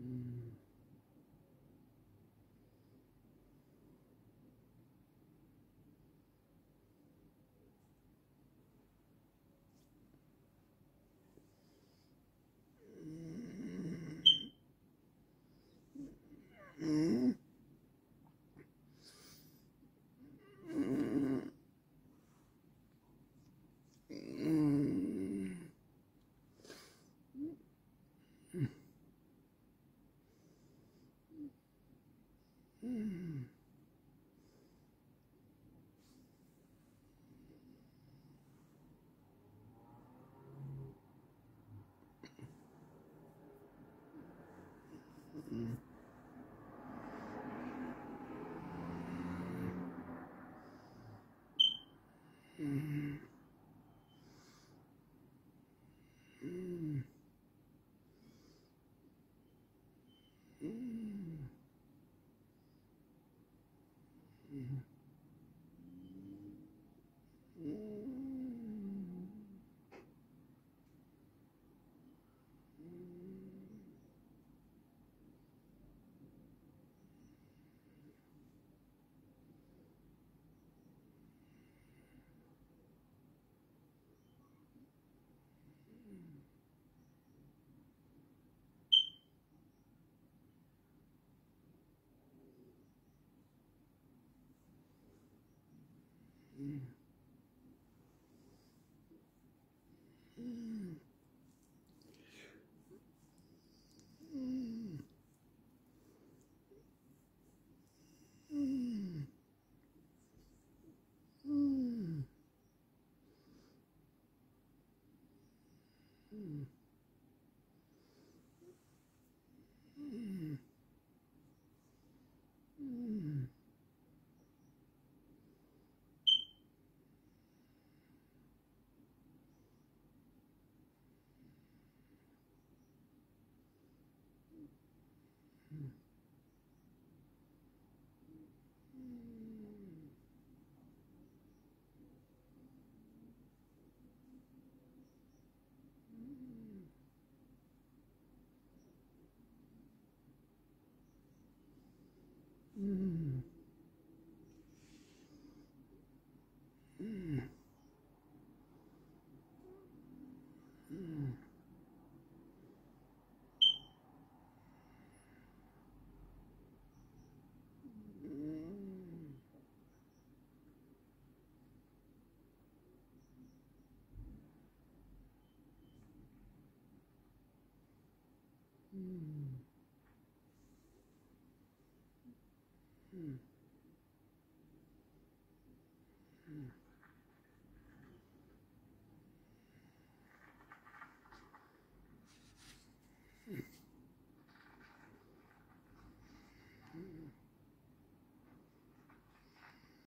Mm. Mm-hmm. Mm. Mm-hmm. Hmm.